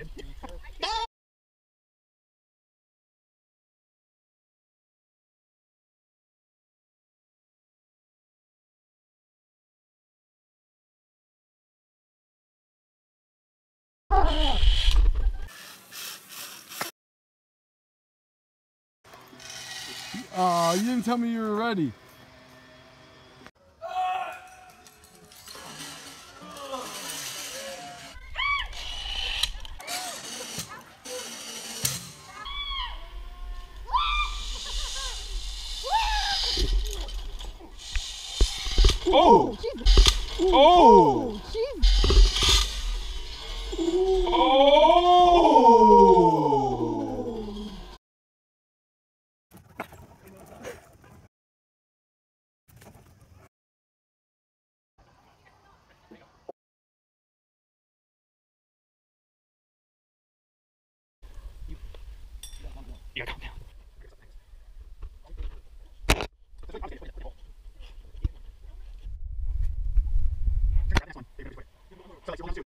excited. Aw, you didn't tell me you were ready. Oh! Oh! Oh! You gotta calm down.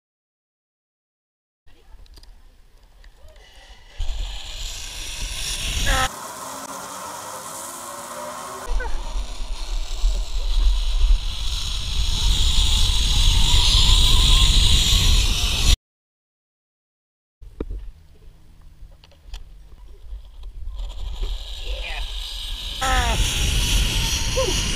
Ah.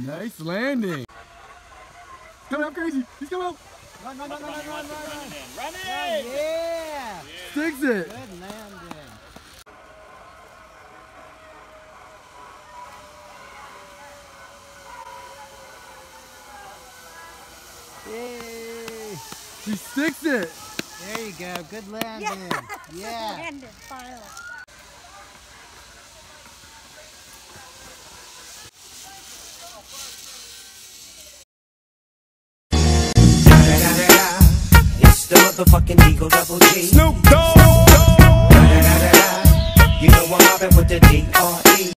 Nice landing. Coming up crazy. He's coming up. Run, run, run, run, run, run, run, run. Run Run, yeah. Sticks it. Good landing. Yay. She sticks it. There you go. Good landing. Yeah. Landed finally. It's the motherfucking Eagle Double G. Snoop Dogg. You know I'm mobbing with the D.R.E.